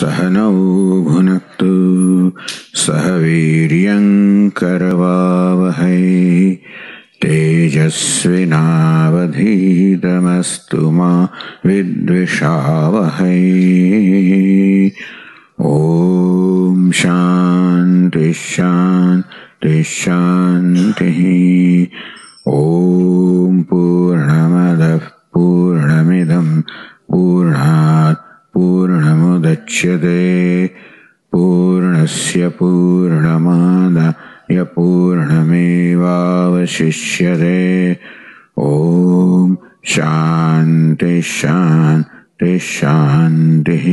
सह नौ भुनक्तु सह वीर्यङ्करवावहै तेजस्विनावधीतमस्तु मा विद्विषावहै। ॐ शान्ति शान्ति शान्तिः। ॐ पूर्णमदः पूर्णमिदं पूर्णात् पूर्णमुदच्यते पूर्णस्य पूर्णमादाय पूर्णमेवावशिष्यते। ॐ शान्ति शान्ति शान्तिः।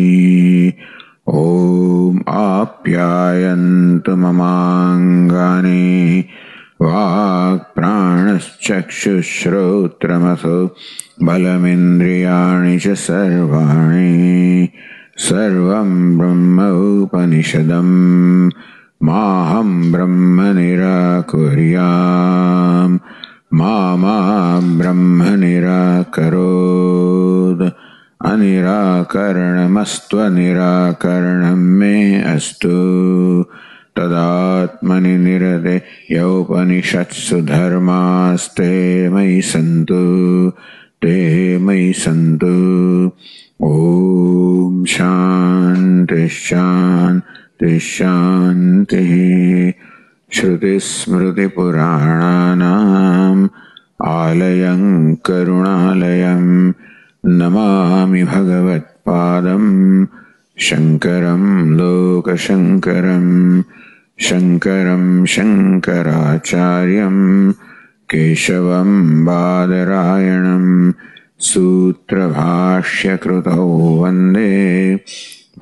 ॐ आप्यायन्तु ममाङ्गानि। वाक्प्राणश्चक्षुश्रोत्रमसो बलमिन्द्रियाणि च सर्वाणि सर्वं ब्रह्म उपनिषदम् माहं ब्रह्म निराकुर्याम् मा मा ब्रह्म निराकरोत् अनिराकरणमस्त्वनिराकरणं मे अस्तु। तदात्मनि निरते यौपनिषत्सु धर्मास्ते मयि सन्तु, ते मयि सन्तु। ॐ शान्ति शान्ति शान्तिः। श्रुतिस्मृतिपुराणानाम् आलयं करुणालयम् नमामि भगवत्पादम् शङ्करं लोकशङ्करम्। शङ्करं शङ्कराचार्यम् केशवं बादरायणम् सूत्रभाष्यकृतौ वंदे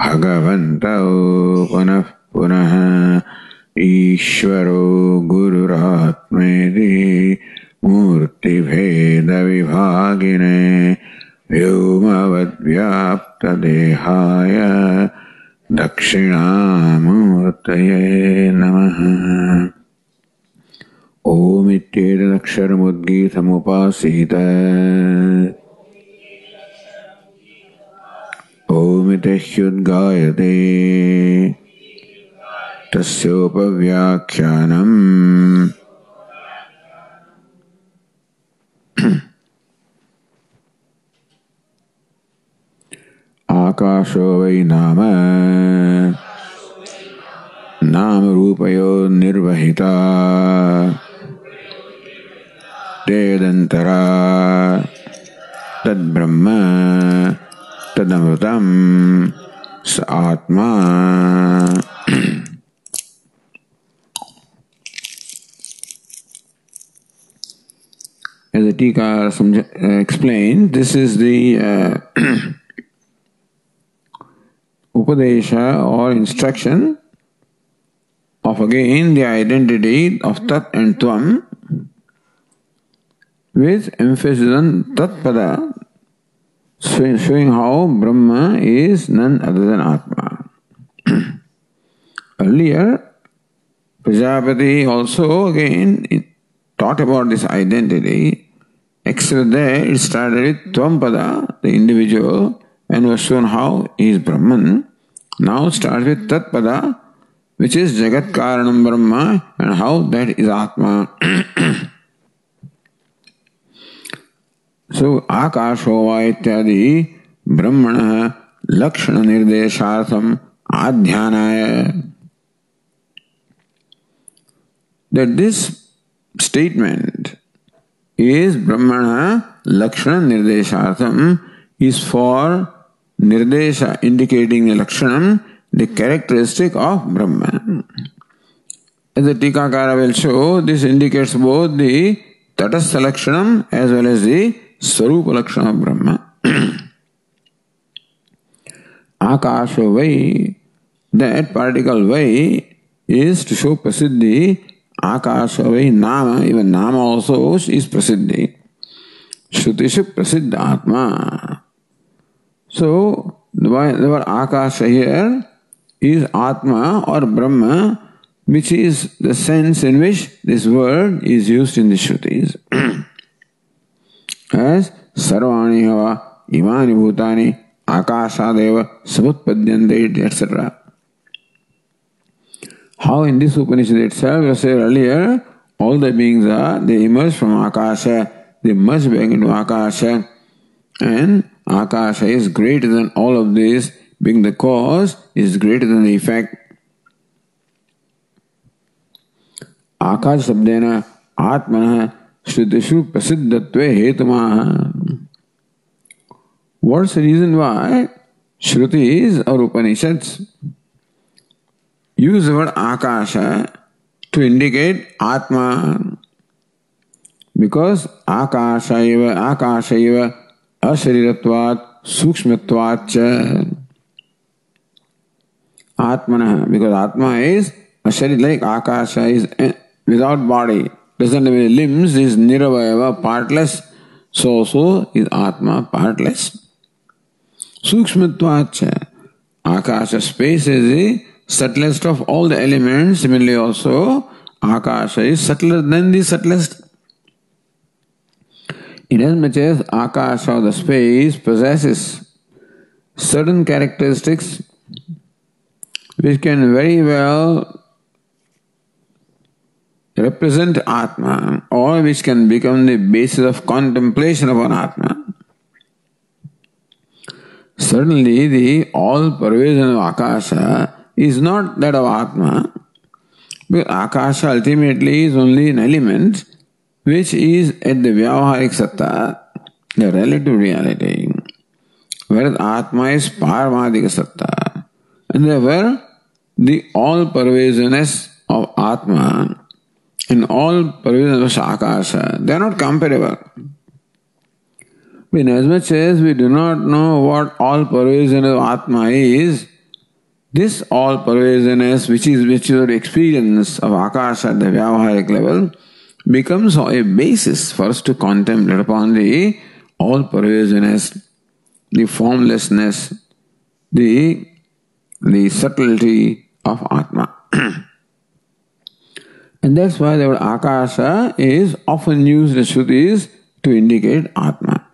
भगवन्तौ पुनः पुनः ईश्वरो गुरुरात्मेति मूर्तिभेदविभागिने व्योमवद्व्याप्तदेहाय दक्षिणामूर्तये नमः। ओमित्येतदक्षरमुद्गीतमुपासीत। ओमिति ह्युद्गायते तस्योपव्याख्यानम्। आकाशो वै नाम। नामरूपयो निर्वहिता। तेदन्तरा। तद्ब्रह्म। तदमृतम्। स आत्मा। As the Tika explained, this is the uh, Upadesha or instruction of again the identity of Tat and Tvam with emphasis on Tat Pada, showing how Brahma is none other than Atma. Earlier, Prajapati also again taught about this identity. Except there, it started with Tvam the individual, and was shown how he is Brahman. Now starts with Tat Pada, which is Jagat Karanam Brahma, and how that is Atma. so, Akashova ityadi Brahmana Lakshana Nirdeshartham Adhyanaya. That this statement is Brahmana Lakshana Nirdeshartham is for निर्देश indicating lakshana the characteristic of Brahma. As tikakar will show this indicates both the tatastha lakshana as well as the स्वरूप lakshana of Brahma. आकाश वै that particle vai is to show prasiddhi, आकाश वै नाम even नाम also is प्रसिद्धि। श्रुतिषु प्रसिद्ध आत्मा। So, the word Akasha here is Atma or Brahma, which is the sense in which this word is used in the Shrutis. As Sarvani Hava Imani Bhutani Akashadeva Samutpadyante, etc. How in this Upanishad itself, as I said earlier, all the beings are, they emerge from Akasha, they merge back into Akasha, and Akasha is greater than all of this, being the cause, is greater than the effect. आकाश शब्देन आत्मन श्रुतिषु प्रसिद्धत्वे हेतुमाः What's the reason why Shrutis or Upanishads use the word Akasha to indicate Atma? Because Akasha eva, Akasha eva, sukshmatvat cha. Atmana, because Atma is a sharit like Akasha is without body, doesn't have any limbs, is niravayava, partless. So so is Atma, partless. Sukshmatvacha. Akasha space is the subtlest of all the elements. Similarly also, Akasha is subtler than the subtlest. Inasmuch as Akasha, the space, possesses certain characteristics which can very well represent Atma or which can become the basis of contemplation upon Atma. Certainly, the all pervasion of Akasha is not that of Atma, because Akasha ultimately is only an element which is at the Vyavaharik Satta, the relative reality, whereas Atma is Paramarthika Satta. And therefore, the all pervasiveness of Atma and all pervasiveness of Akasha, they are not comparable. Inasmuch as we do not know what all pervasiveness of Atma is, this all pervasiveness, which is which is the experience of Akasha at the Vyavaharik level, becomes a basis for us to contemplate upon the all pervasiveness, the formlessness, the, the subtlety of Atma. and that's why the word Akasha is often used in Shrutis to indicate Atma.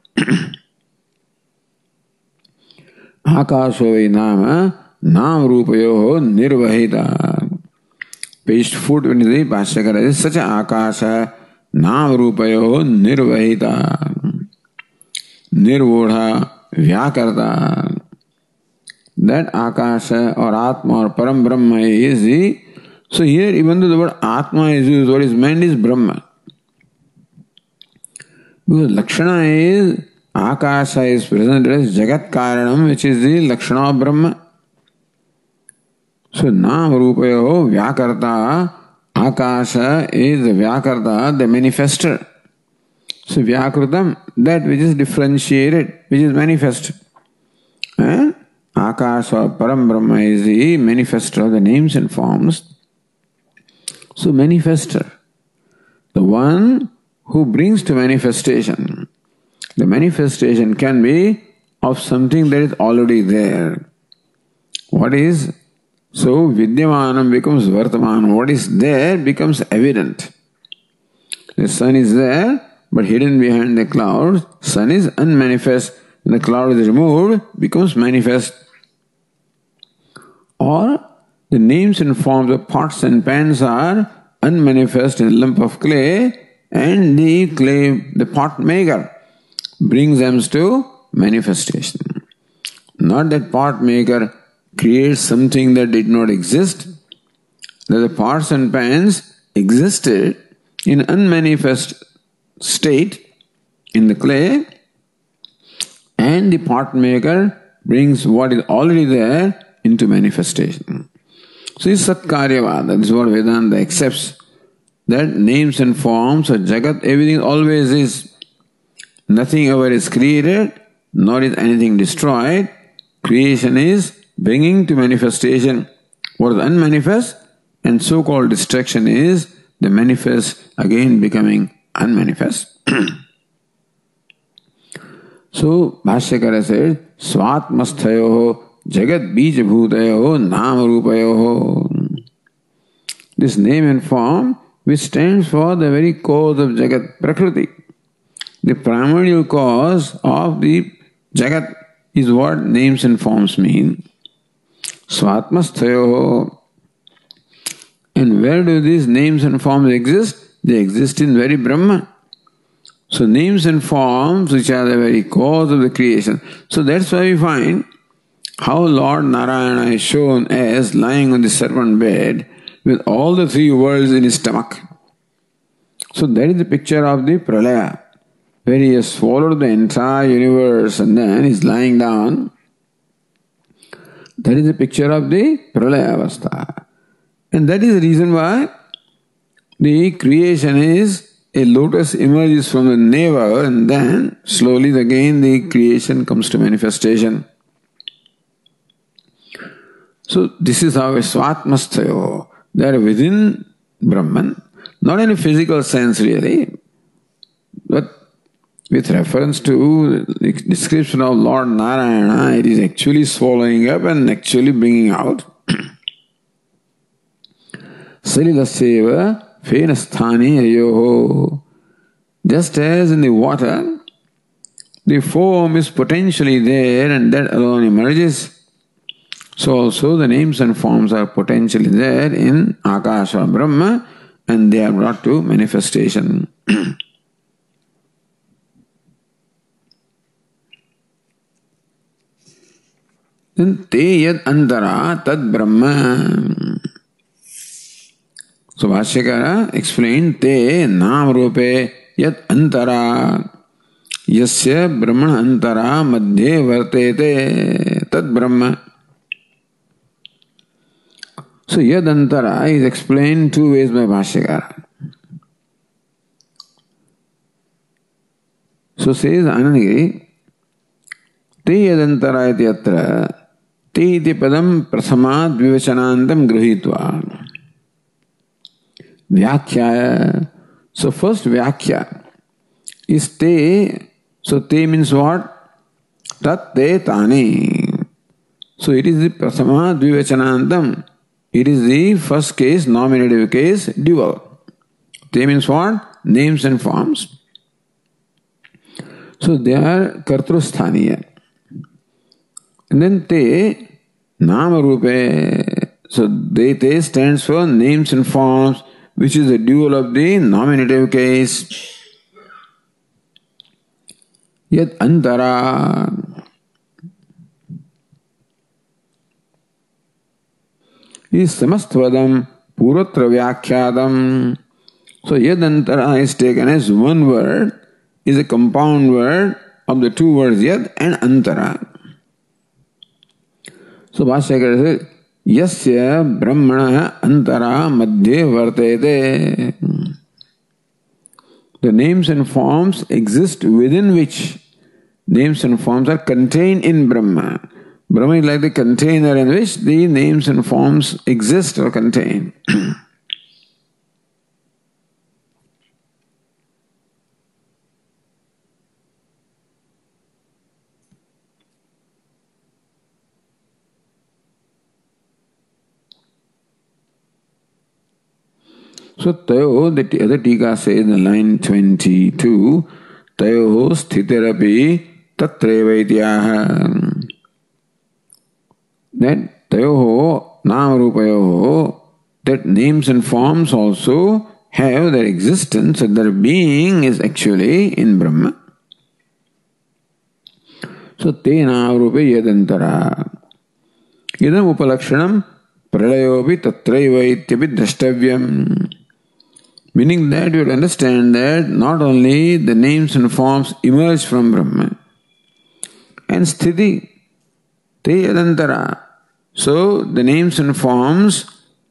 आकाशो वै नाम नाम रूपयो निर्वहित paste food निधि भाष्य कर सच आकाश नाम रूपयो निर्वहिता निर्वोढ़ा व्याकर्ता that akasha or atma or param brahma is the so here even though the word atma is used what is meant is brahma because lakshana is akasha is presented as jagat karanam which is the lakshana of brahma So Nam Rupayo Vyakarta Akasha is the Vyakarta, the manifester. So Vyakrutam, that which is differentiated, which is manifest. And Akasha Param Brahma is the manifester of the names and forms. So manifester, the one who brings to manifestation. The manifestation can be of something that is already there. What is? So Vidyamanam becomes Vartamanam. What is there becomes evident. The sun is there, but hidden behind the clouds. Sun is unmanifest. When the cloud is removed, becomes manifest. Or the names and forms of pots and pans are unmanifest in a lump of clay, and the clay, the pot maker, brings them to manifestation. Not that pot maker creates something that did not exist, that the pots and pans existed in unmanifest state in the clay, and the pot maker brings what is already there into manifestation. So this is Satkaryavada, this is what Vedanta accepts that names and forms of Jagat, everything always is. Nothing ever is created, nor is anything destroyed. Creation is bringing to manifestation what is unmanifest, and so called destruction is the manifest again becoming unmanifest. so, Bhashyakara said, Swatmasthayo Jagat Bijabhutayo Nam Rupayo. This name and form which stands for the very cause of Jagat, Prakriti. The primordial cause of the Jagat, is what names and forms mean. Swatmasthayo. And where do these names and forms exist? They exist in very Brahman. So names and forms which are the very cause of the creation. So that's why we find how Lord Narayana is shown as lying on the serpent bed with all the three worlds in his stomach. So that is the picture of the pralaya, where he has swallowed the entire universe and then is lying down. That is a picture of the pralaya avastha. And that is the reason why the creation is a lotus emerges from the navel and then slowly again the creation comes to manifestation. So this is how Swatmastayo, they are within Brahman, not in a physical sense really, but with reference to the description of Lord Narayana, it is actually swallowing up and actually bringing out. Salilaseva Fenasthani Ayoho. Just as in the water, the form is potentially there and that alone emerges. So also the names and forms are potentially there in Akasha Brahma and they are brought to manifestation. ते यद अंतरा तद ब्रह्म। सो भाष्यकार explain ते नाम रूपे यद अंतरा। यस्य ब्रह्मण अंतरा मध्ये वर्तेते, तद ब्रह्म। So yad antara is explain two ways by bhashyakar. So says Anandagiri ते यदंतरा इति अत्र ते इति पदम प्रथमाद विवेचनांतम गृहीत्वा। व्याख्या सो फ़र्स्ट व्याख्या। इस ते सो ते मीन्स वॉट तत्ते ताने। सो it is the prathama dvivachanantam it is the first case nominative case dual te means what names and forms so they are kartristhaniya And then te, nama rupe. So they, te stands for names and forms which is the dual of the nominative case. Yet antara is samastvadam puratra vyakhyatam. So yadantara is taken as one word, is a compound word of the two words yad and antara. So Bhashyakara says, यस्य ब्रह्मण अंतरा मध्य वर्तेते The names and forms exist within which names and forms are contained in Brahma. Brahma is like the container in which the names and forms exist or contain. So Tayo, the other Tika says in line 22, Tayo sthitirapi tatreva That Tayo namarupayo, that names and forms also have their existence and their being is actually in Brahma. So te namarupe yadantara. Idam upalakshanam pralayopi tatraiva ityapi drashtavyam. Meaning that you will understand that not only the names and forms emerge from Brahman and sthiti, te yadantara. So the names and forms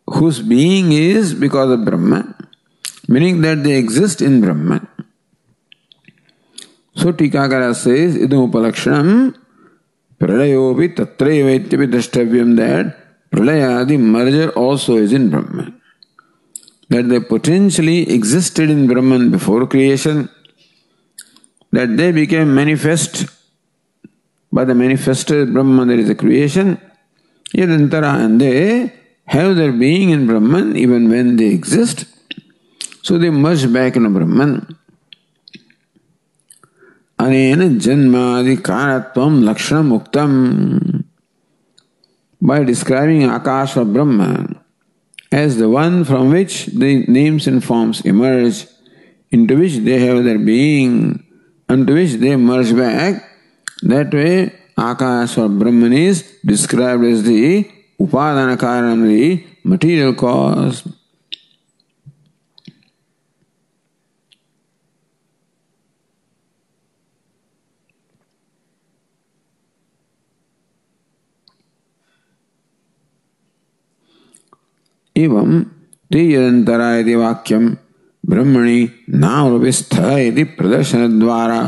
whose being is because of Brahman, meaning that they exist in Brahman. So Tikakara says, idam upalakshanam pralayopi tatraiva ityapi drashtavyam that pralaya, the merger also is in Brahman that they potentially existed in Brahman before creation, that they became manifest by the manifested Brahman there is a creation, yadantara and they have their being in Brahman even when they exist. So they merge back in Brahman. अनेन जन्मादि कारणत्वम लक्षणम उक्तम by describing Akasha Brahma as the one from which the names and forms emerge, into which they have their being, unto which they merge back, that way Akasha or Brahman is described as the Upadana Karanam, the material cause. एवं तेयंतरा यदि वाक्यम ब्रह्मणि नाम रूपिस्थ यदि प्रदर्शन द्वारा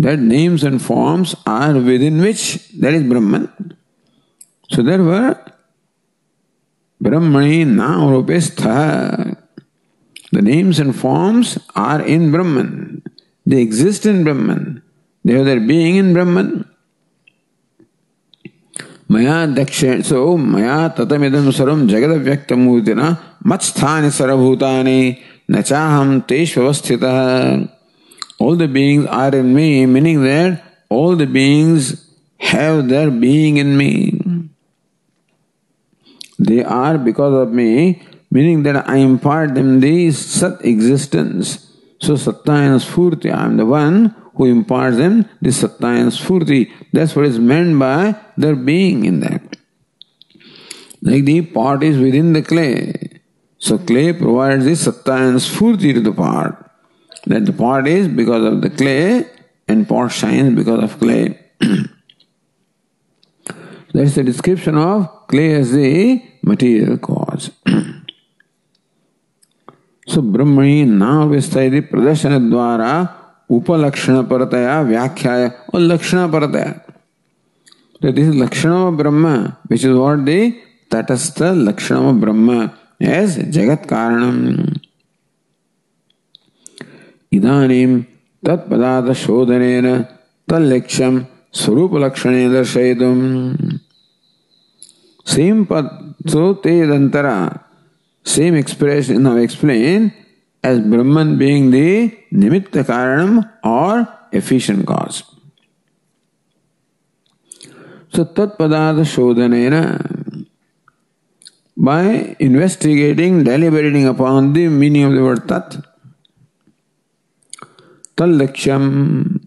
that names and forms are within which that is Brahman. So therefore, Brahmani Nam Rupestha. The names and forms are in Brahman. They exist in Brahman. They have their being in Brahman. मया दक्षिण सो मया ततमिदं सर्वं जगदव्यक्तमूर्तिना मत्स्थानि सर्वभूतानि न चाहं तेषु अवस्थितः All the beings are in me, meaning that all the beings have their being in me. They are because of me, meaning that I impart them the Sat existence. So Satta and Sfurti, I am the one who imparts them the satta and sfurti. That's what is meant by their being in that. Like the pot is within the clay. So clay provides the satta and sfurti to the pot. That the pot is because of the clay and pot shines because of clay. That's the description of clay as the material cause. so now vistaiti pradashana dwara उपलक्षण परतया व्याख्याय और लक्षण परतया तो this लक्षण ब्रह्म which is what दी तटस्थ लक्षण ब्रह्म as जगत कारण इधानीम तत्पदार्थ शोधन तल्यक्षम स्वरूप लक्षण दर्शय सेम पद so तेदंतरा same express now explain as Brahman being the Nimitta Karanam or efficient cause. So Tat Padartha Shodhanena by investigating, deliberating upon the meaning of the word Tat, Tal Laksham.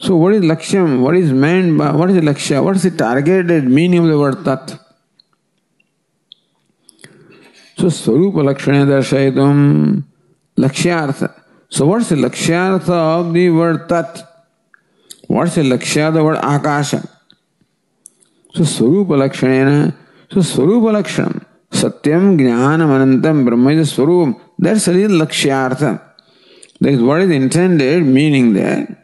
So what is Laksham? What is meant by, what is Lakshya? What is the targeted meaning of the word Tat? स्वस्वरूप लक्षण दर्शय तुम लक्ष्यार्थ सो वर्ष लक्ष्यार्थ of the word तत् वर्ष लक्ष्यार्थ word आकाश? स्वस्वरूप लक्षण स्वस्वरूप लक्षण सत्यम ज्ञान अनंतम Brahma swarupa that sir is lakshyartha. That word is intended meaning that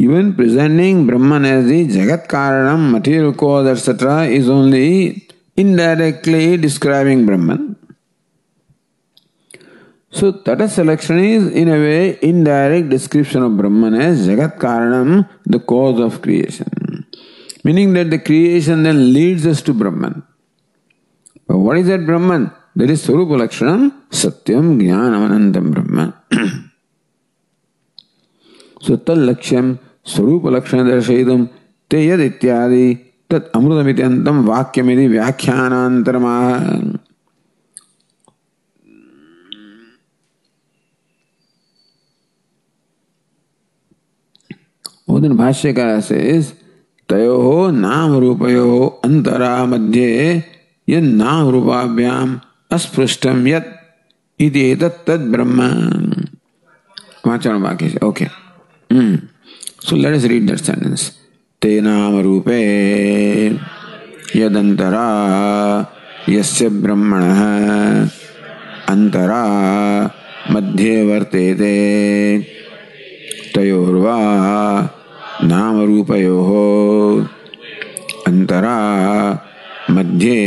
Even presenting Brahman as the Jagat Karanam, material cause, etc., is only indirectly describing Brahman. So Tata selection is in a way indirect description of Brahman as Jagat Karanam, the cause of creation. Meaning that the creation then leads us to Brahman. But what is that Brahman? That is Swarupa Lakshanam, Satyam Jnanam Anantam Brahman. so Tal Laksham, Swarupa Lakshana Darshayidam, Te Yad Ityadi, तत् अमृतमिति अंतम वाक्यमिति व्याख्यानांतरमा उदन भाष्यकार says तयो नाम रूपयो अंतरा मध्य यद नाम रूपाभ्याम अस्पृष्टम यत इति तत् ब्रह्म वाचन वाक्य okay so let us read that sentence ते नाम रूपे यदंतरा यस्य ब्रह्मण अंतरा मध्ये वर्तेते। तयोर्वा नाम रूपयो नामरूपयोः अन्तरा मध्ये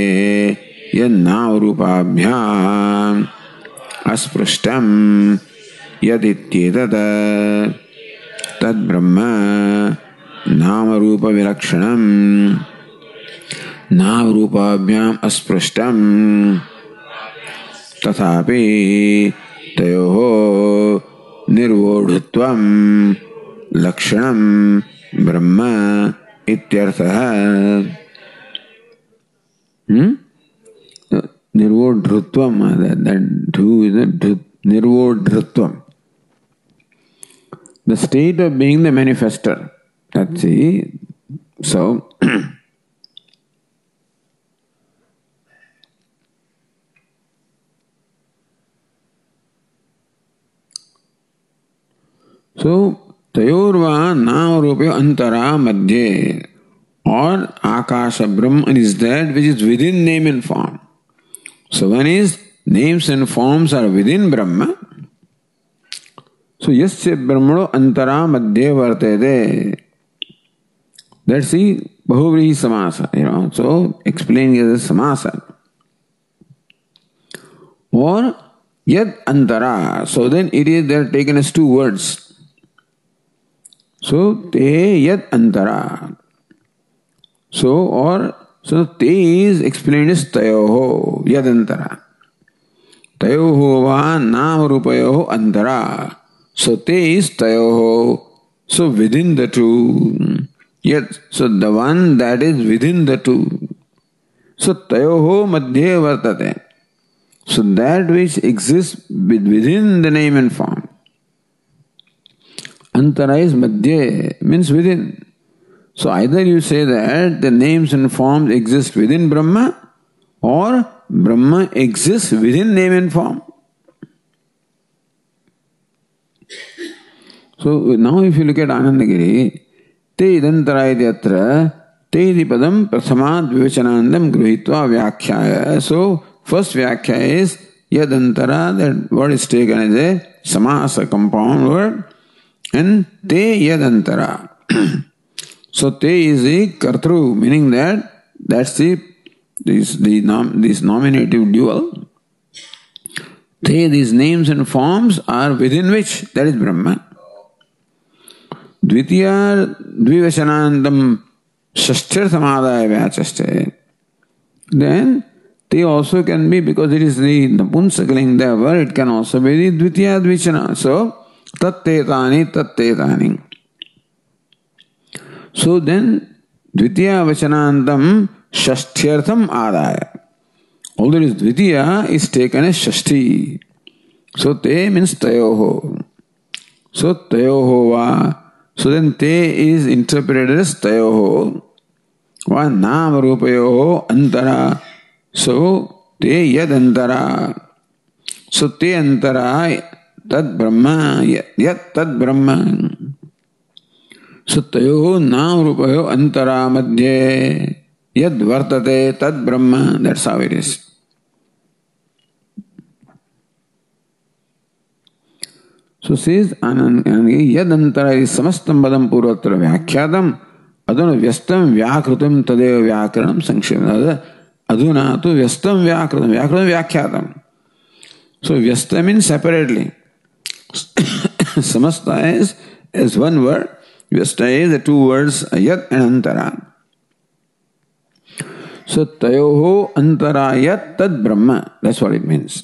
रूपाभ्या अस्पृष्टं यदित्येतत्। तद्ब्रह्म नाम रूप विलक्षणम नाम रूपाभ्याम अस्पृष्टम्। तथापि तयोः निर्वोढुत्वं लक्षणं ब्रह्म इत्यर्थः। हम्म? निर्वोढृत्वं निर्वोढृत्वं the state of being the manifester That's it. So, so तयोर्वा नाम रूपे अंतरा मध्य और akasha Brahma is that which is within name and form so one is names and forms are within Brahma so यस्य ब्रह्मणो अंतरा मध्य वर्तते That's the Bahuvrihi Samasa, you know. So explaining as a Samasa. Or yad antara. So then it is there taken as two words. So te yad antara. So, or, so te is explained as tayoho, yadantara. Tayoho va nam rupayoho antara. So te is tayoho. So within the two. Yet, so the one that is within the two. So tayoho madhye vartate. So that which exists within the name and form. Antara is madhye, means within. So either you say that the names and forms exist within Brahma or Brahma exists within name and form. So now if you look at Anandagiri, ते इदंतरायति अत्र ते इति पदं प्रथमात् विवचनानन्दं गृहीत्वा सो first व्याख्या is यद अंतरा word is taken as a समास compound word and ते यद so te is a kartri meaning that that's this this nominative dual te this names and forms are within which that is Brahma द्वितीय द्विवचनानंदम षष्ठिर समाधाय व्याचष्ट then they also can be because it is the napumsakalinga the word it can also be the dvitiya dvivachan. So तत्तेतानी तत्तेतानी so then द्वितीय वचनांतम षष्ठ्यर्थम आदाय। All that is dvitiya is taken shashthi. So te mean तय। So तय वा so then te is interpreted as तयो वहाँ नाम रूपयो अंतरा सो ते यद अंतरा सो ते अंतरा तद ब्रह्म यद तद ब्रह्म सो तयो नाम रूपयो अंतरा मध्ये यद वर्तते तद ब्रह्म दैट्स हाउ इट इज़ सुशेष आनंद यद अंतर समस्त पदम पूर्वत्र व्याख्यात अधुना व्यस्तम व्याकृत तदेव व्याकरण संक्षेप अधुना तो व्यस्तम व्याकृत व्याकृत व्याख्यात। So vyasta mean separately samasta is is one word vyasta is two words यद अनंतरा सो तयो अंतरा यद तद ब्रह्म दैट्स व्हाट इट मीन्स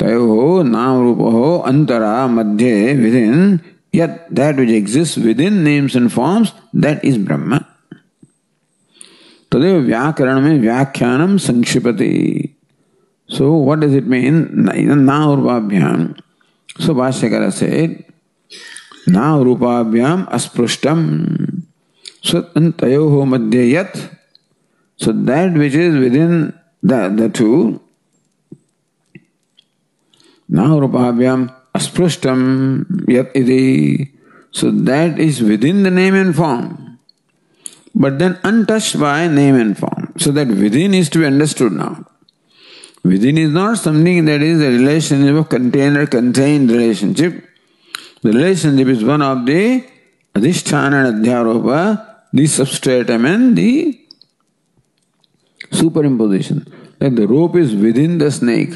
तयो नाम रूप हो, अंतरा, मध्य within yet that which exists within names and forms, that is brahma. तदेव व्याकरण में व्याख्यानम संक्षिपति। So what does it mean ना रूपाभ्याम सो भाष्यकर से ना रूपाभ्याम अस्पृष्टम। सो इन तयो हो, मध्य यथ so that which is within the two Now rupabhyam asprustam yat iti. So that is within the name and form. But then untouched by name and form. So that within is to be understood now. Within is not something that is a relationship of container contained relationship. The relationship is one of the adhisthana and adhyaropa, the substratum and the superimposition. Like the rope is within the snake.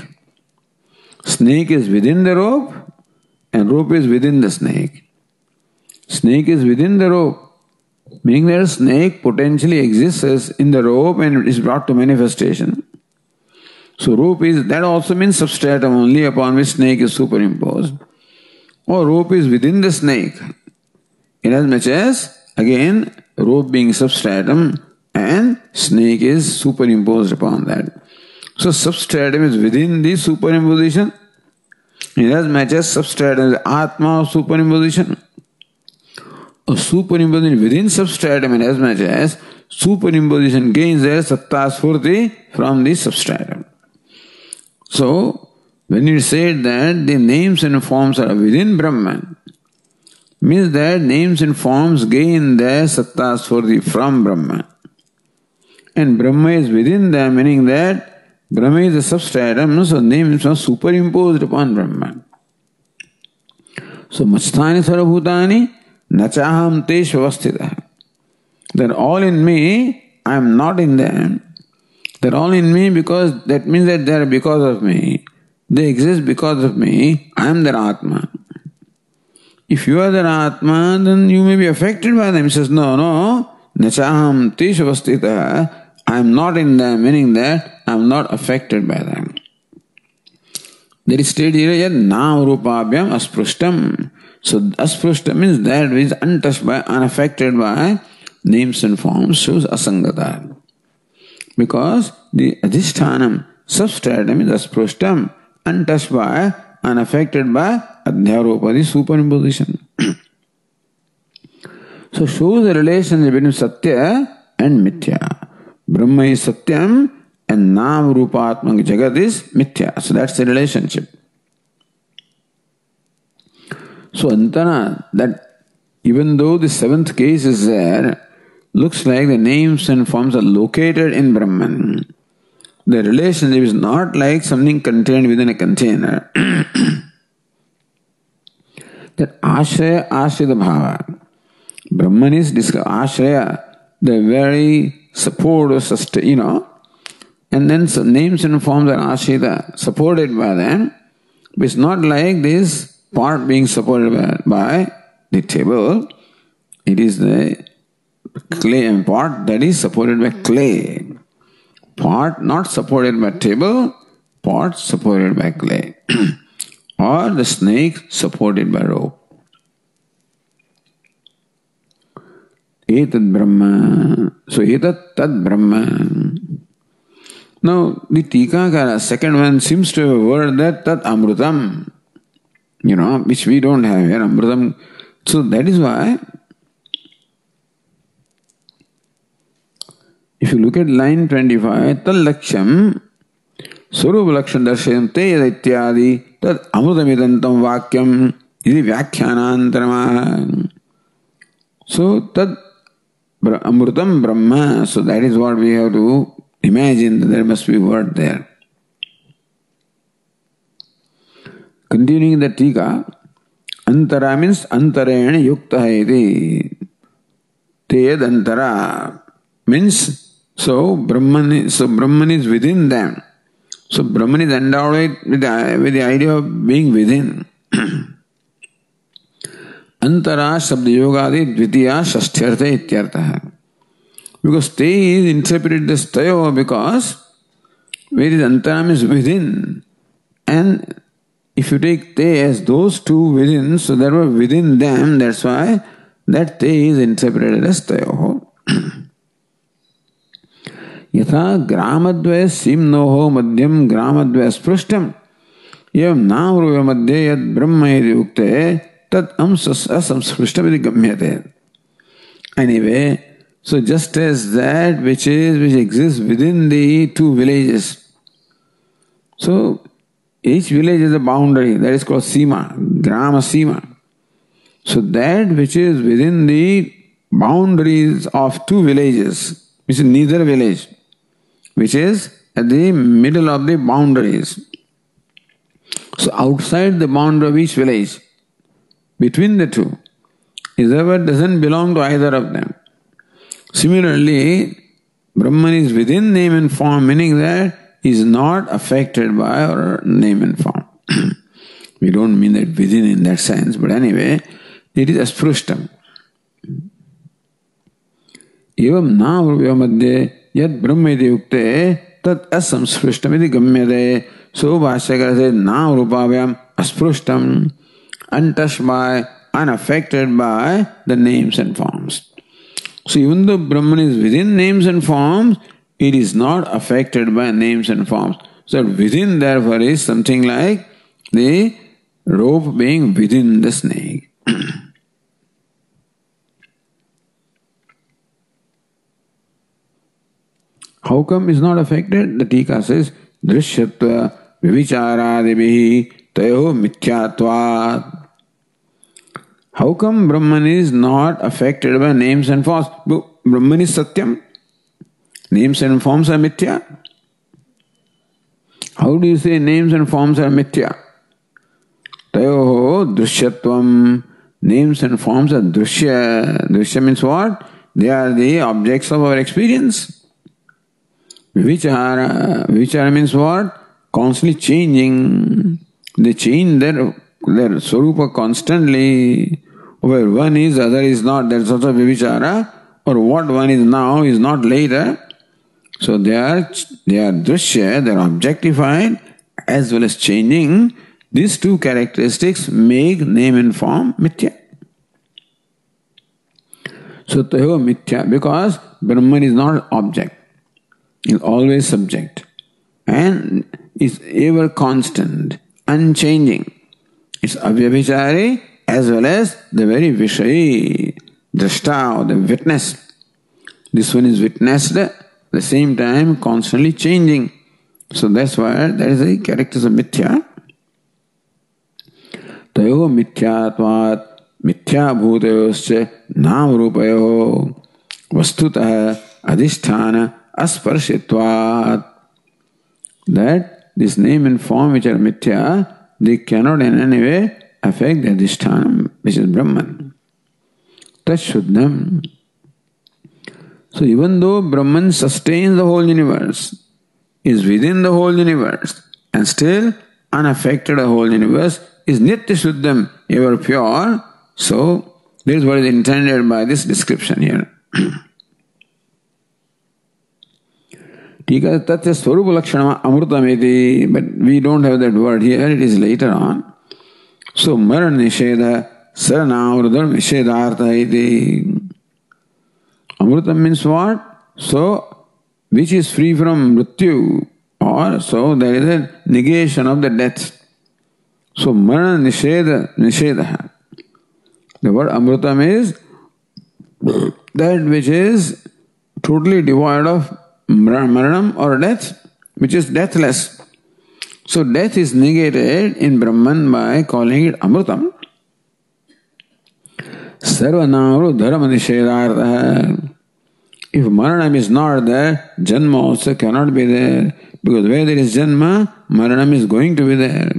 Snake is within the rope and rope is within the snake. Snake is within the rope. Meaning that snake potentially exists in the rope and is brought to manifestation. So rope is that also means substratum only upon which snake is superimposed. Or rope is within the snake. Inasmuch as again rope being substratum and snake is superimposed upon that. So substratum is within the superimposition. Inasmuch as much as substratum is Atma of superimposition. A superimposition within substratum inasmuch as much as superimposition gains their satta from the substratum. So, when you say that the names and forms are within Brahman, means that names and forms gain their sattas for the from Brahman. And Brahma is within them, meaning that Brahma is the substratum, so names are superimposed upon Brahman. So, Machthani Sarabhutani, Nachaham Tesh Avasthita. They're all in me, I am not in them. They're all in me because that means that they are because of me. They exist because of me. I am their Atma. If you are their Atma, then you may be affected by them. He says, No, no. Nachaham tishavastita. I am not in them, meaning that am not affected by them. There is stated here, yet nam rupabhyam asprustam. So asprustam means that which is untouched by, unaffected by names and forms, shows asangata. Because the adhishtanam, substratum is asprustam, untouched by, unaffected by adhyaropa, the superimposition. so shows the relationship between satya and mithya. Brahma is satyam and nam rupatmak jagat is mithya. So that's the relationship. So Antana, that even though the seventh case is there, looks like the names and forms are located in Brahman. The relationship is not like something contained within a container. that Ashraya Ashrita Bhava. Brahman is Ashraya, the very support or sustain, you know. And then names and forms are Ashrita, supported by them. But it's not like this part being supported by, by the table. It is the clay and pot that is supported by clay. Part not supported by table, part supported by clay. or the snake supported by rope. Etat Brahma. So etat tad Brahma. Now, the Tikakara, second one, seems to have a word that Tat Amrutam, you know, which we don't have here, Amrutam. So that is why, if you look at line 25, Tal Laksham, Swarup Laksham Darshayam Te Ityadi, Tat Amrutamidantam Vakyam, Idi Vyakhyanantarama. So, Tat Amrutam Brahma, so that is what we have to imagine that there must be word there continuing the tika antara means antarena yukta iti teyad antara means So Brahman so Brahman is within them. So Brahman is endowed with the, with the idea of being within. अंतरा शब्द योगादि द्वितीय षष्ठ्यर्थ इत्यर्थ है because te is interpreted as tayo because where is antaram is within and if you take te as those two within so that were within them that's why that te is interpreted as tayo यथा ग्रामद्वय सिम्नो हो मध्यम ग्रामद्वय स्पृष्टम एवं नाम मध्ये यद ब्रह्म यदि उक्ते तद असंस्पृष्टम यदि गम्यते anyway so so just as that which is, which exists within the two villages. So each village is a boundary, that is called Sima, Grama Sima. So that which is within the boundaries of two villages, which is neither village, which is at the middle of the boundaries. So outside the boundary of each village, between the two, is ever doesn't belong to either of them. Similarly, Brahman is within name and form, meaning that he is not affected by our name and form. we don't mean that within in that sense, but anyway, it is asprushtam. एवं नाम मध्ये यद ब्रह्म यदि उक्ते tat asamsprushtamiti gamyade. So Bhashyakara says, now rupavyam asprushtam, untouched by, unaffected by the names and forms. So even though Brahman is within names and forms, it is not affected by names and forms. So within therefore is something like the rope being within the snake. How come is not affected? The Tika says, Drishyatva vivicharadevihi tayo mithyatvat. How come Brahman is not affected by names and forms? Brahman is Satyam. Names and forms are mithya. How do you say names and forms are mithya? Tayoho drishyatvam. Names and forms are drishya. Drishya means what? They are the objects of our experience. Vichara, vichara means what? Constantly changing. They change their, their swarupa constantly. Where one is, other is not. That's also vichara. Or what one is now is not later. So they are they are drishya, they are objectified as well as changing. These two characteristics make name and form mithya. So tayo mithya because Brahman is not object is always subject and is ever constant, unchanging. It's avyabhichari as well as the very vishayi, drashta or the witness. This one is witnessed at the same time constantly changing. So that's why that is the characters of mithya. तयो मिथ्यात्वात् मिथ्याभूतयोश्च नाम रूपयो वस्तुतः अधिष्ठान asparshitvat. That this name and form which are mithya, they cannot in any way affect the adhishtanam, which is Brahman. Tashuddham. So even though Brahman sustains the whole universe, is within the whole universe, and still unaffected the whole universe, is nitya shuddham, ever pure, so this is what is intended by this description here. Tika Swarupa Lakshana Amrutameti, but we don't have that word here, it is later on. सो मरण निषेध सरणावृत निषेधार्थ अमृतम means what so which is free from mrityu और so there is negation of the death so मरण निषेध निषेध है word amritam is that which is totally devoid of maranam और death which is deathless So death is negated in Brahman by calling it Amrutam. Sarvanavru dharma. If Maranam is not there, Janma also cannot be there. Because where there is Janma, Maranam is going to be there.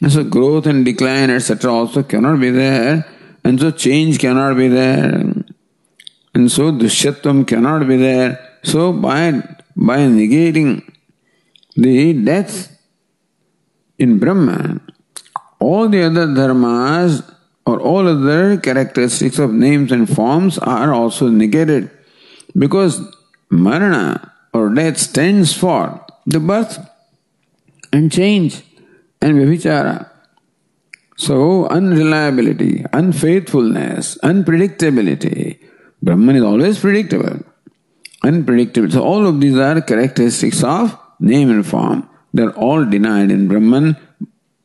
And so growth and decline, etc., also cannot be there. And so change cannot be there. And so Drishyatvam cannot be there. So by, by negating the death in Brahman, all the other dharmas or all other characteristics of names and forms are also negated because marana or death stands for the birth and change and vivichara. So, unreliability, unfaithfulness, unpredictability. Brahman is always predictable unpredictable. So all of these are characteristics of name and form. They're all denied in Brahman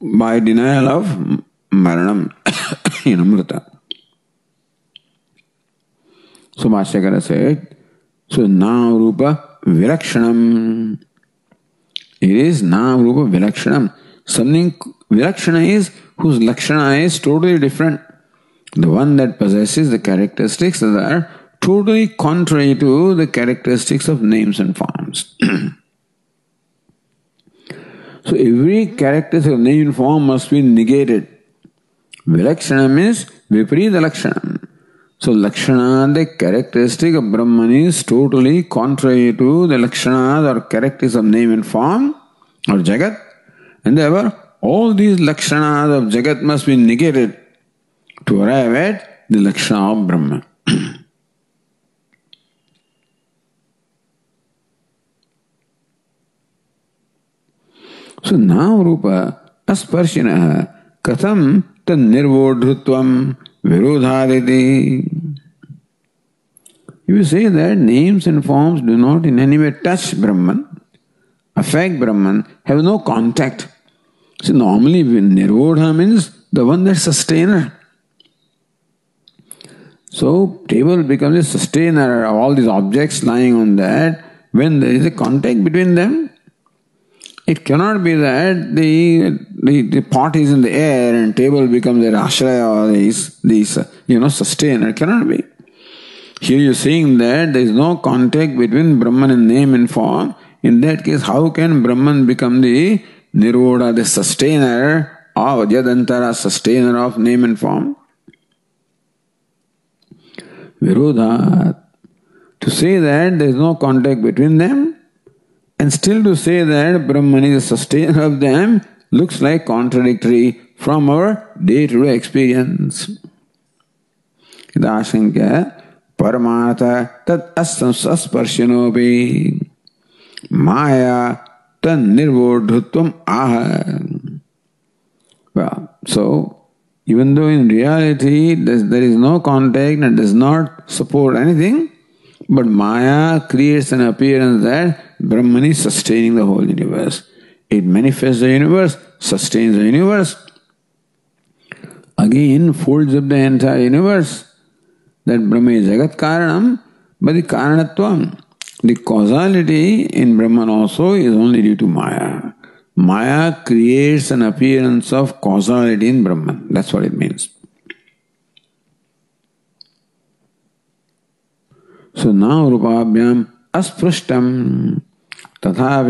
by denial of Maranam in Amrita. So Bhashyakara said, so Nam Rupa Vilakshanam. It is Nam Rupa Vilakshanam. Something Vilakshana is whose Lakshana is totally different. The one that possesses the characteristics that are totally contrary to the characteristics of names and forms. so every characteristic name and form must be negated. Vilakshana means viparita lakshana. So lakshana, the characteristic of Brahman is totally contrary to the lakshanas or characteristics of name and form or jagat. And therefore, all these lakshanas of jagat must be negated to arrive at the lakshana of Brahman. So now Rupa asparshina katham tan nirvodhrutvam virodhaditi. You say that names and forms do not in any way touch Brahman, affect Brahman, have no contact. So normally Nirodha means the one that sustainer. So table becomes a sustainer of all these objects lying on that when there is a contact between them. It cannot be that the, the, the pot is in the air and table becomes their ashraya or these, these you know, sustainer. It cannot be. Here you're saying that there is no contact between Brahman and name and form. In that case, how can Brahman become the Nirodha, the sustainer of Jadantara, sustainer of name and form? Virodha. To say that there is no contact between them and still to say that Brahman is the sustainer of them looks like contradictory from our day to day experience. Idashankya परमार्थ तत् अस्पर्शिनोपि माया तन निर्वोढ़त्वम आह well so even though in reality there is no contact and does not support anything but maya creates an appearance that Brahman is sustaining the whole universe. It manifests the universe, sustains the universe, again folds up the entire universe. That Brahman is Jagat Karanam, but the Karanatvam, the causality in Brahman also is only due to Maya. Maya creates an appearance of causality in Brahman. That's what it means. So now Rupabhyam aspraṣṭam तथा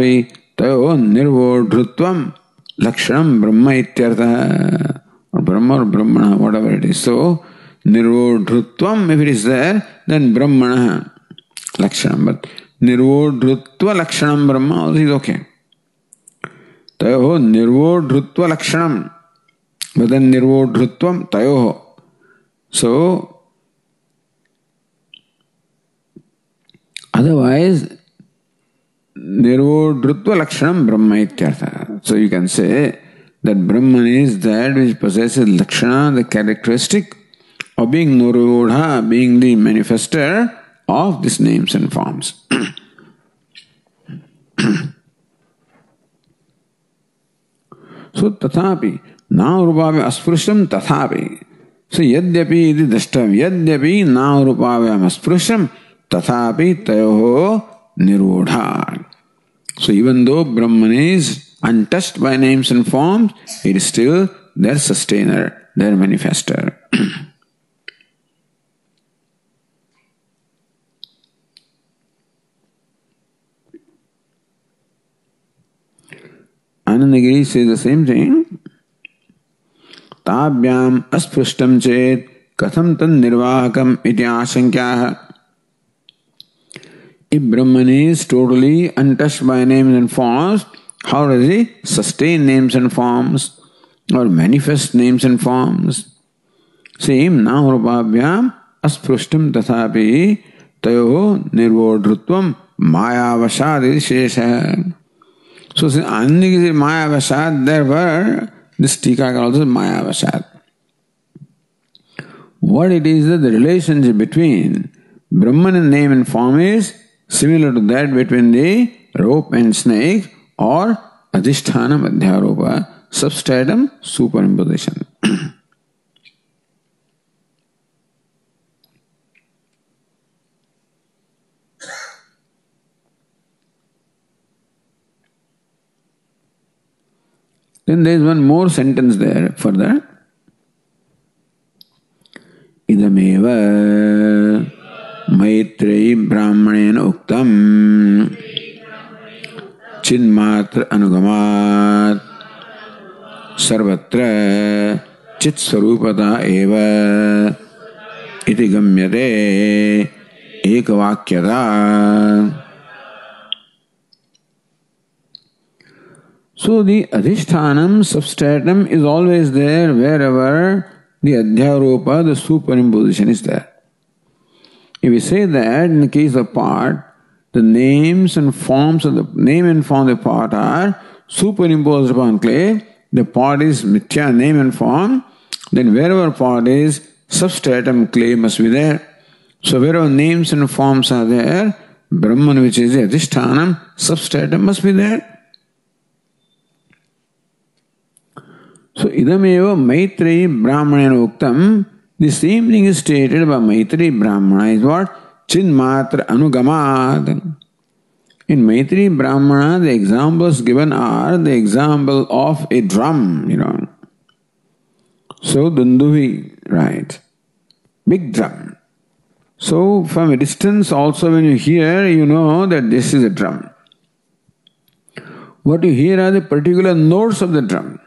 तय निर्वोढ़ लक्षण ब्रह्म इत्यर्थ। और ब्रह्म और ब्रह्मण whatever it is so निर्वोढ़ if it is then Brahmana lakshana. But निर्वोढ़ Brahma is okay तयो निर्वोढ़ लक्षणम बट देन निर्वोढ़ तय। So otherwise Nirvodritva lakshanam brahma ityartha. So you can say that Brahman is that which possesses lakshana, the characteristic of being Nirvodha, being the manifester of these names and forms. So तथापि नाम अस्पृश्यम तथापि सो यद्यपि यदि दृष्टव्य यद्यपि नाम अस्पृश्यम तथापि तयोः nirodha. So even though Brahman is untouched by names and forms, it is still their sustainer, their manifester. Anandagiri says the same thing. ताभ्याम अस्पृष्टम चेत कथम तन निर्वाहकम इति आशंक्या If Brahman is totally untouched by names and forms, how does he sustain names and forms or manifest names and forms? Now Rupabhyam अस्पृष्टम तथापि तयो निर्वोढ़त्वम मायावशादि शेष है is Maya Vasad, therefore this Tika also is Maya Vasad. What it is that the relationship between Brahman and name and form is similar to that between the rope and snake or Adhisthana Madhyaropa, substratum superimposition. Then there is one more sentence there for that. Maitreyi ब्राह्मणेन उक्तम। चिन्मात्र अनुगमात्। सर्वत्र चित स्वरूपता एव। इति गम्यते एक वाक्यता so the adhishthanam substratum is always there wherever the adhyaropa the super is there If we say that in the case of part, the names and forms of the name and form of the part are superimposed upon clay, the part is mithya name and form, then wherever part is, substratum clay must be there. So wherever names and forms are there, Brahman which is the Adhishtanam, substratum must be there. So idameva Maitreyi Brahmanena Uktam, the same thing is stated by Maitreyi Brahmana is what? Chinmatra Anugamad. In Maitri Brahmana, the examples given are the example of a drum, you know. So Dundubhi, right? Big drum. So from a distance also when you hear, you know that this is a drum. What you hear are the particular notes of the drum.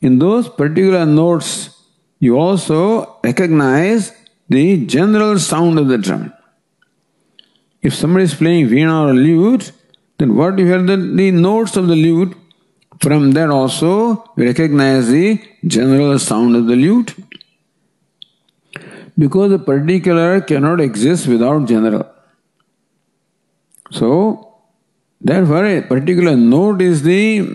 In those particular notes, you also recognize the general sound of the drum. If somebody is playing veena or lute, then what you hear the, the notes of the lute, from that also we recognize the general sound of the lute. Because the particular cannot exist without general. So, therefore, a particular note is the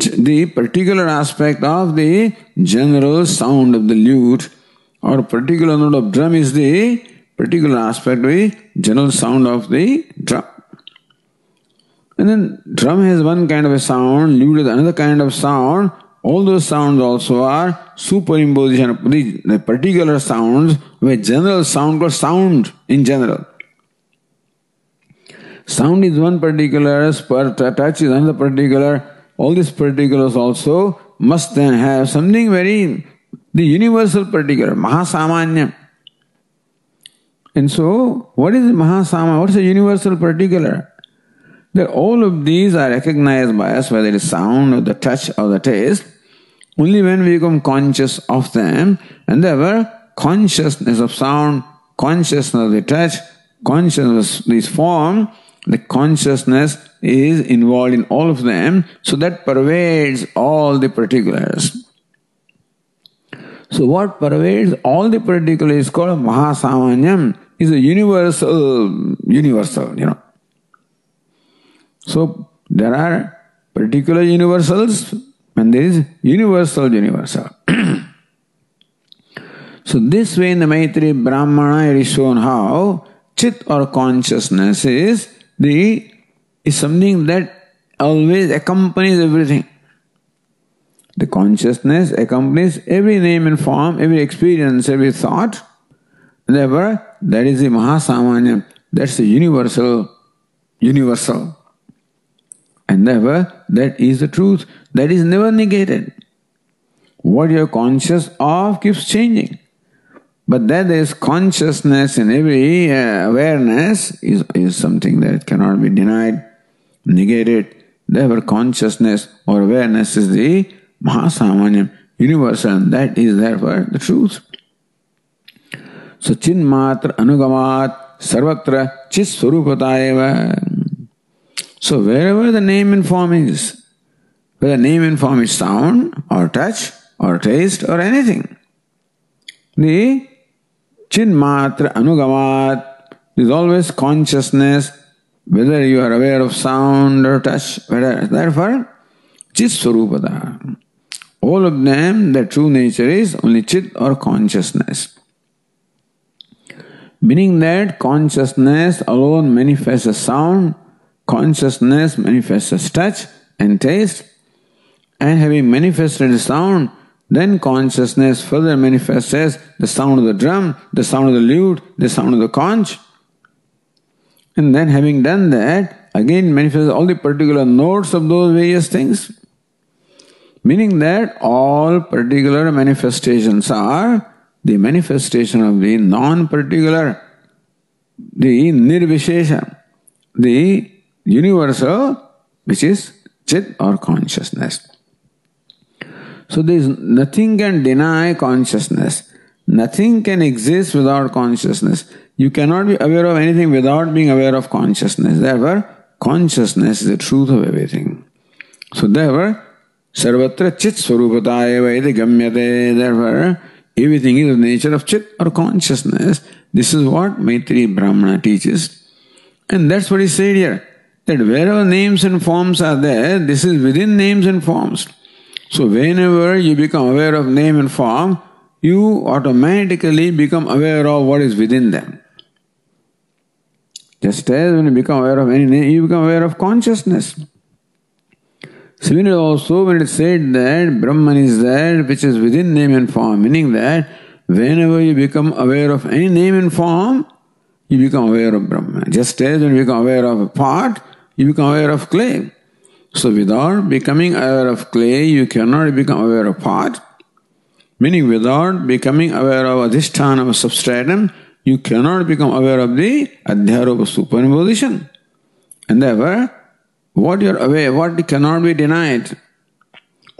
the particular aspect of the general sound of the lute, or particular note of drum is the particular aspect of the general sound of the drum. And then drum has one kind of a sound, lute has another kind of sound. All those sounds also are superimposition of the, the particular sounds with general sound called sound in general. Sound is one particular, touch is another particular. All these particulars also must then have something very, the universal particular, Mahasamanya. And so, what is Mahasama? What is a universal particular? That all of these are recognized by us, whether it is sound or the touch or the taste, only when we become conscious of them, and therefore consciousness of sound, consciousness of the touch, consciousness of this form, the consciousness is involved in all of them, so that pervades all the particulars. So what pervades all the particulars is called Mahasamanyam is a universal, universal, you know. So there are particular universals and there is universal universal. so this way in the Maitri Brahmana it is shown how chit or consciousness is the is something that always accompanies everything. The consciousness accompanies every name and form, every experience, every thought. Therefore, that is the Mahasamanya. That's the universal, universal. And therefore, that is the truth. That is never negated. What you are conscious of keeps changing. But that is consciousness in every uh, awareness is, is something that cannot be denied, negated. Therefore, consciousness or awareness is the Mahasamanya, universal, that is therefore the truth. So Chinmatra Anugamat Sarvatra Chit Swarupata So wherever the name and form is, whether name and form is sound or touch or taste or anything, the Chinmatra Anugamat is always consciousness, whether you are aware of sound or touch, whether therefore Chit Swarupada. All of them, their true nature is only Chit or consciousness meaning that consciousness alone manifests as sound, consciousness manifests as touch and taste, and having manifested the sound, then consciousness further manifests as the sound of the drum, the sound of the lute, the sound of the conch. And then having done that, again manifests all the particular notes of those various things. Meaning that all particular manifestations are the manifestation of the non-particular, the nirvishesha, the universal, which is chit or consciousness. So there is nothing can deny consciousness. Nothing can exist without consciousness. You cannot be aware of anything without being aware of consciousness. Therefore, consciousness is the truth of everything. So therefore, sarvatra chit swarupata eva gamyate. Therefore, Everything is the nature of chit or consciousness. This is what Maitri Brahmana teaches. And that's what he said here. that wherever names and forms are there, this is within names and forms. So whenever you become aware of name and form, you automatically become aware of what is within them. Just as when you become aware of any name, you become aware of consciousness. Similarly, also when it is said that Brahman is that which is within name and form, meaning that whenever you become aware of any name and form, you become aware of Brahman. Just as when you become aware of a pot, you become aware of clay. So without becoming aware of clay, you cannot become aware of pot. Meaning without becoming aware of adhisthana of substratum, you cannot become aware of the adhyaropa superimposition. And therefore, what you are aware, what cannot be denied,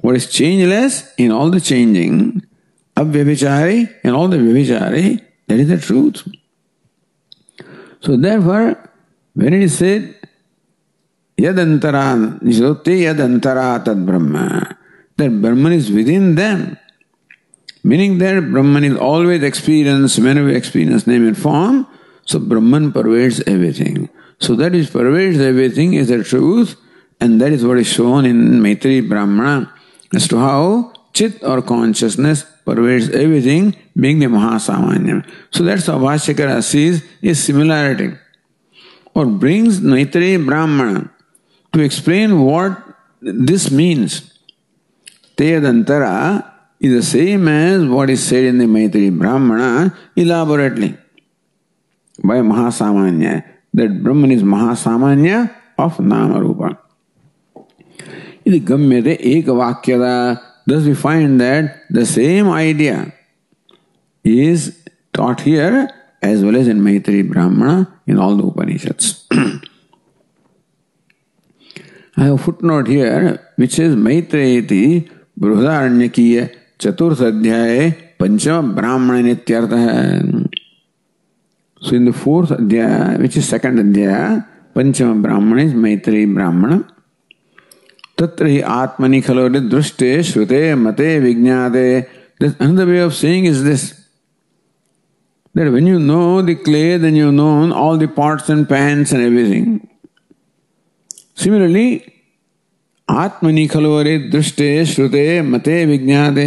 what is changeless in all the changing, avyabhichari in all the vyabhichari, that is the truth. So therefore, when it is said, yadantara, jyote yadantara tad brahma, that Brahman is within them, meaning that Brahman is always experienced, whenever we experience name and form, so Brahman pervades everything. So that is pervades everything is the truth, and that is what is shown in Maitri Brahmana as to how chit or consciousness pervades everything, being the Mahasamanya. So that's how Bhashyakara sees a similarity, or brings Maitri Brahmana to explain what this means. Teyadantara is the same as what is said in the Maitri Brahmana elaborately by Mahasamanya that Brahman is Mahasamanya of Namarupa. ಇದು ಗಮ್ಯತೆ ಏಕವಾಕ್ಯದ Thus we find that the same idea is taught here as well as in Maitri Brahmana in all the Upanishads. I have footnote here, which says Maitreya iti बृहदारण्यकीय चतुर्थ अध्याय पंचम ब्राह्मण नित्यर्थ है सो in the fourth अध्याय which is second अध्याय पंचम ब्राह्मण इज़ मैत्री ब्राह्मण तत्र ही आत्मनि खलो दृष्टे श्रुते मते विज्ञाते this another way of saying is this that when you know the clay, then you know all the pots and pans and everything. Similarly आत्मनि खलुवरे दृष्टे श्रुते मते विज्ञाते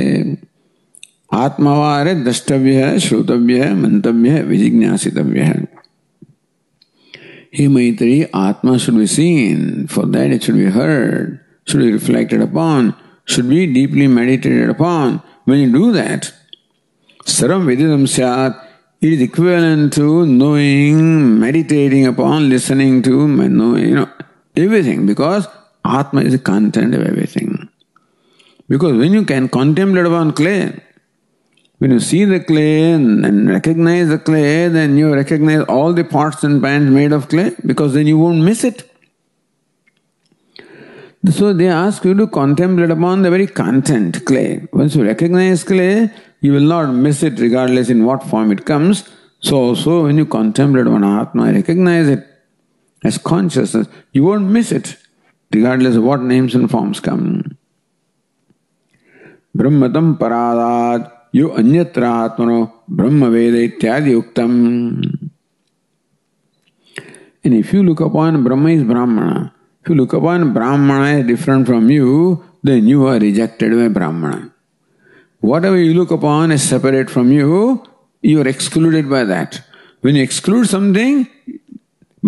आत्मवारे द्रष्टव्य श्रोतव्य मंतव्य विजिज्ञासितव्य हे Maitreyi atma should be seen for that it should be heard should be reflected upon should be deeply meditated upon when you do that सर्व विदितम स्यात् It is equivalent to knowing, meditating upon, listening to, you know, everything, because Atma is the content of everything. Because when you can contemplate upon clay, when you see the clay and recognize the clay, then you recognize all the parts and pans made of clay, because then you won't miss it. So they ask you to contemplate upon the very content, clay. Once you recognize clay, you will not miss it regardless in what form it comes. So so when you contemplate on Atma, recognize it as consciousness, you won't miss it, regardless of what names and forms come. Brahmatam paradat yo anyatra atmano brahma veda ityadi uktam. And if you look upon Brahma is Brahmana, if you look upon Brahmana as different from you, then you are rejected by Brahmana. Whatever you look upon as separate from you, you are excluded by that. When you exclude something,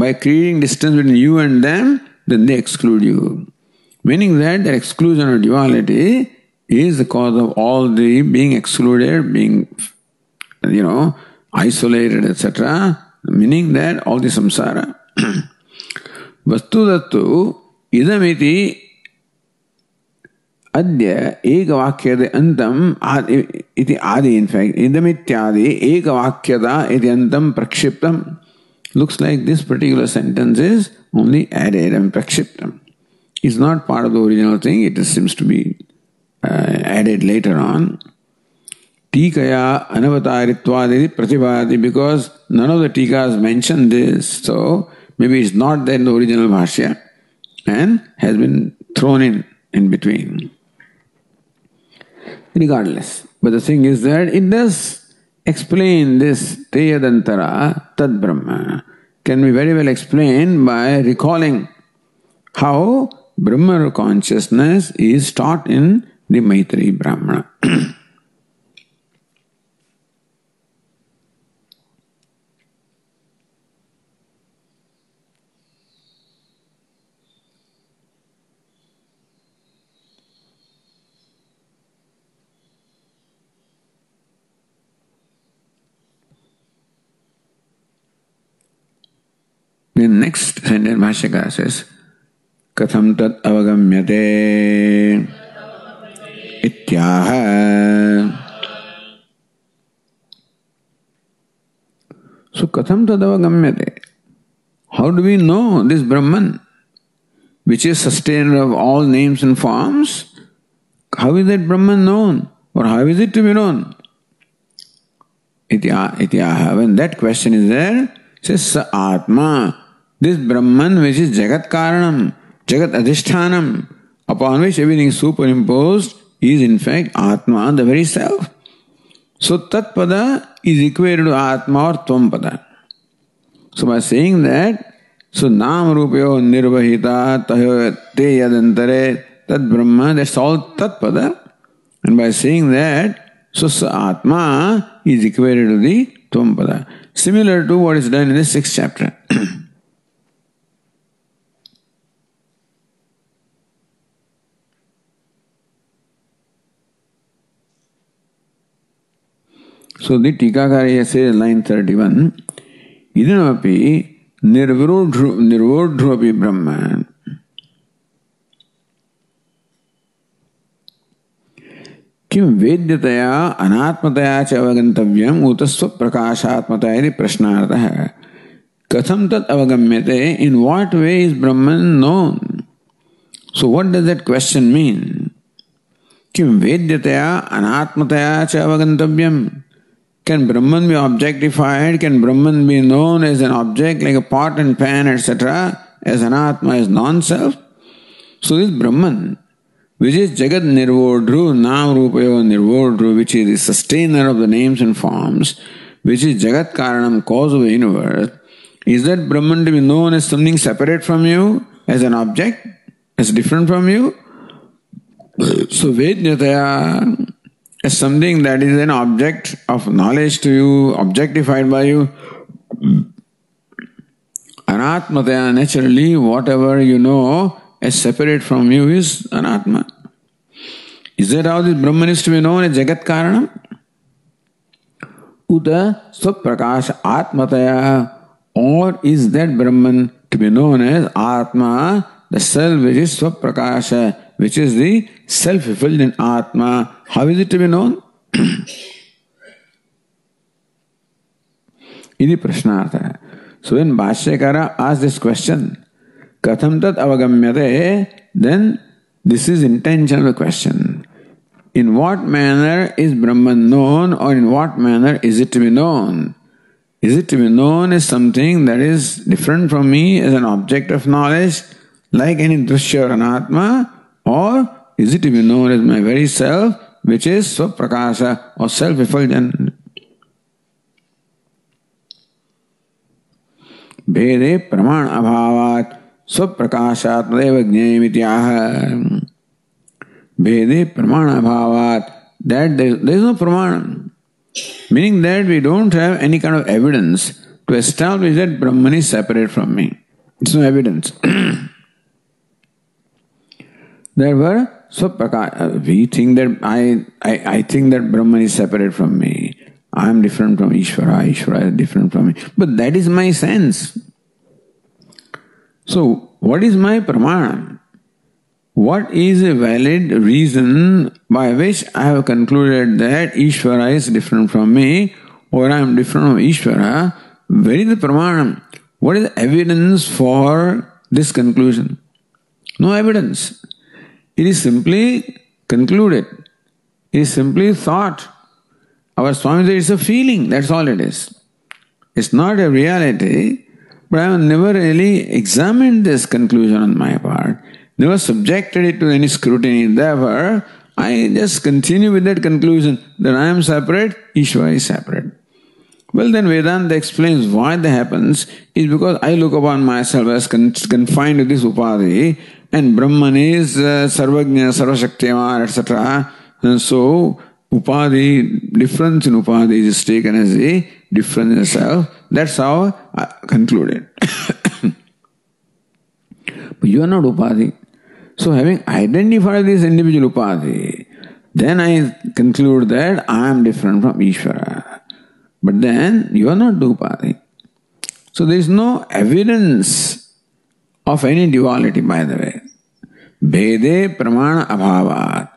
by creating distance between you and them, then they exclude you. Meaning that their exclusion or duality is the cause of all the being excluded, being, you know, isolated, etc. Meaning that all the samsara. ವಸ್ತುದತ್ತು ಇದಮಿತಿ ಅದ್ಯ ಏಕವಾಕ್ಯದ ಅಂತಂ ಇತಿ ಆದಿ in fact ಇದಮಿತ್ಯಾದಿ ಏಕವಾಕ್ಯದ iti antam prakshiptam looks like this particular sentence is only added and prakshiptam. It's not part of the original thing, it seems to be uh, added later on. Tikaya anavataritvad pratibhati because none of the tikas mention this. So Maybe it's not there in the original Bhashya and has been thrown in in between. Regardless. But the thing is that it does explain this Teyadantara Tad Brahma can be very well explained by recalling how Brahma consciousness is taught in the Maitri Brahmana. The next sentence Bhashyakara says, Katham tat avagamyate ityaha. So Katham tat avagamyate. How do we know this Brahman, which is sustainer of all names and forms? How is that Brahman known? Or how is it to be known? Ityaha. When that question is there, says Sa Atma. This Brahman which is jagat karanam jagat adhishthanam upon which everything super impose is in fact atma the very self so tatpada is equated to atma और tvam pada so by saying that so नाम रूपयो निर्वहिता तह ते यदंतरे तद ब्रह्म that's all tatpada and by saying that so sa atma is equated to the tvam pada similar to what is done in the sixth chapter So the Tikakari says line 31, Idinamapi nirvodruvapi Brahman. किम वेद्यतया अनात्मतया च अवगंतव्यम उत स्वप्रकाशात्मता यदि प्रश्नार्थ। कथम तत् अवगम्यते? In what way is Brahman known so what does that question mean किम वेद्यतया अनात्मतया च अवगंतव्यम Can Brahman be objectified? Can Brahman be known as an object like a pot and pan, etc., as an Atma, as non self? So, this Brahman, which is Jagat Nirvodru, Nam Rupayo Nirvodru, which is the sustainer of the names and forms, which is Jagat Karanam, cause of the universe, is that Brahman to be known as something separate from you, as an object, as different from you? So, Vednyataya as something that is an object of knowledge to you, objectified by you. Anatmataya, naturally, whatever you know as separate from you is anatma. Is that how this Brahman is to be known as Jagat Karanam? Uta Swaprakash Atmataya, or is that Brahman to be known as Atma, the self which is Swaprakasha, which is the self-fulfilled Atma. How is it to be known? Idi prashnartha. So when Bhashyakara asks this question, Katham tat avagamyate, then this is intention of the question. In what manner is Brahman known or in what manner is it to be known? Is it to be known as something that is different from me as an object of knowledge, like any drishya or anatma, or is it to be known as my very self, which is Swaprakasha or self effulgent? भेदे प्रमाण अभावात स्वप्रकाशात्मदेव ज्ञेयमित्याह भेदे प्रमाण अभावात that there, there is no praman meaning that we don't have any kind of evidence to establish that Brahman is separate from me. It's no evidence. Therefore, Swaprakash, uh, we think that I, I, I think that Brahman is separate from me. I am different from Ishvara, Ishvara is different from me. But that is my sense. So, what is my pramana? What is a valid reason by which I have concluded that Ishvara is different from me or I am different from Ishvara? Where is the pramana? What is the evidence for this conclusion? No evidence. It is simply concluded. It is simply thought. Our Swami said it's a feeling, that's all it is. It's not a reality, but I have never really examined this conclusion on my part, never subjected it to any scrutiny. Therefore, I just continue with that conclusion that I am separate, Ishvara is separate. Well, then Vedanta explains why that happens is because I look upon myself as confined to this upadhi and Brahman is uh, Sarvagnya, Sarvashaktiman, etc. And so, upadhi, difference in upadhi is taken as a difference in self. That's how I concluded. but you are not upadhi. So, having identified this individual upadhi, then I conclude that I am different from Ishvara. But then you are not upadhi. So, there is no evidence of any duality, by the way. Bhede pramana abhavat.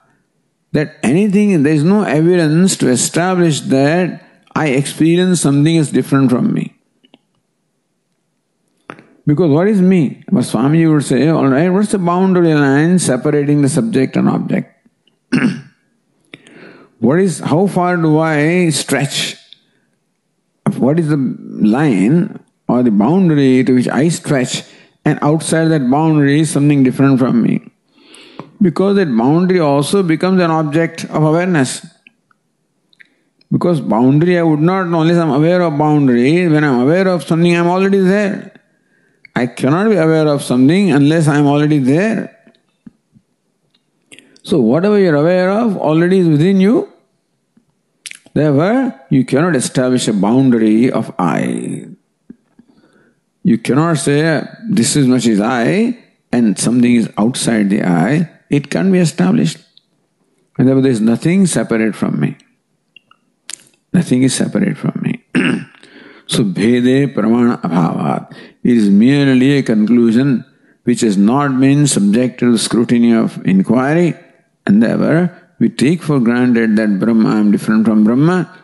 That anything, there is no evidence to establish that I experience something is different from me. Because what is me? But Swami would say, all right, what's the boundary line separating the subject and object? what is, how far do I stretch? What is the line or the boundary to which I stretch and outside that boundary is something different from me. Because that boundary also becomes an object of awareness. Because boundary, I would not know unless I'm aware of boundary. When I'm aware of something, I'm already there. I cannot be aware of something unless I'm already there. So, whatever you're aware of already is within you. Therefore, you cannot establish a boundary of I. You cannot say, this is much is I, and something is outside the I. It can be established. And therefore, there is nothing separate from me. Nothing is separate from me. so, Bhede Pramana Abhavat. Is merely a conclusion which has not been subject to the scrutiny of inquiry, and therefore, we take for granted that Brahma, I am different from Brahma,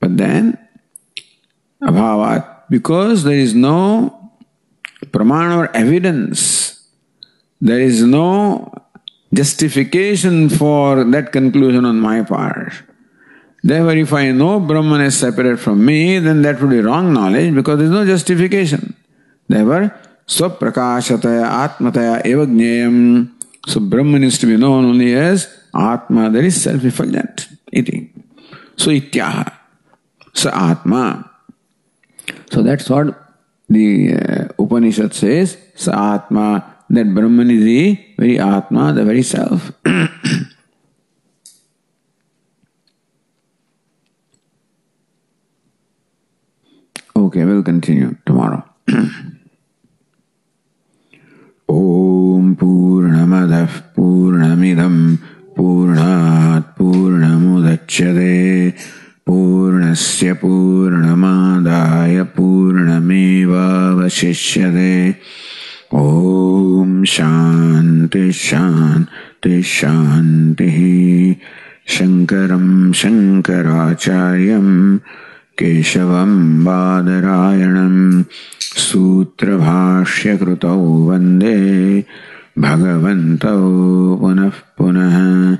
but then, Abhavat, because there is no pramana or evidence, there is no justification for that conclusion on my part. Therefore, if I know Brahman is separate from me, then that would be wrong knowledge because there is no justification. Therefore, swaprakashataya atmataya eva So Brahman is to be known only as Atma, that is self-effulgent, eating. So ityaha, sa Atma. So that's what the uh, Upanishad says, Sa Atma, that Brahman is the very Atma, the very self. okay, we'll continue tomorrow. ॐ पूर्णमदः पूर्णमिदं पूर्णात् पूर्णमुदच्यते पूर्णस्य पूर्णमादाय पूर्णमेवावशिष्यते। ॐ शान्ति शान्ति शान्तिः। शङ्करं शङ्कराचार्यं, केशवं बादरायणं, सूत्रभाष्यकृतौ वंदे, भगवन्तौ पुनः पुनः।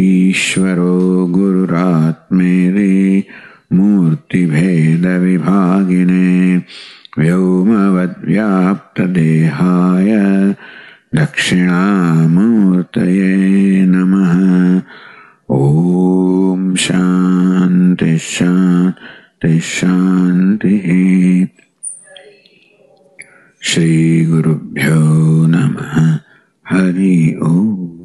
ईश्वरो गुरुरात्मेरे मूर्तिभेदविभागिने व्योमवद्व्याप्तदेहाय दक्षिणामूर्तये नमः। ॐ शान्तिः शान्तिः शान्तिः। श्रीगुरुभ्यो नमः। हरि ओम्।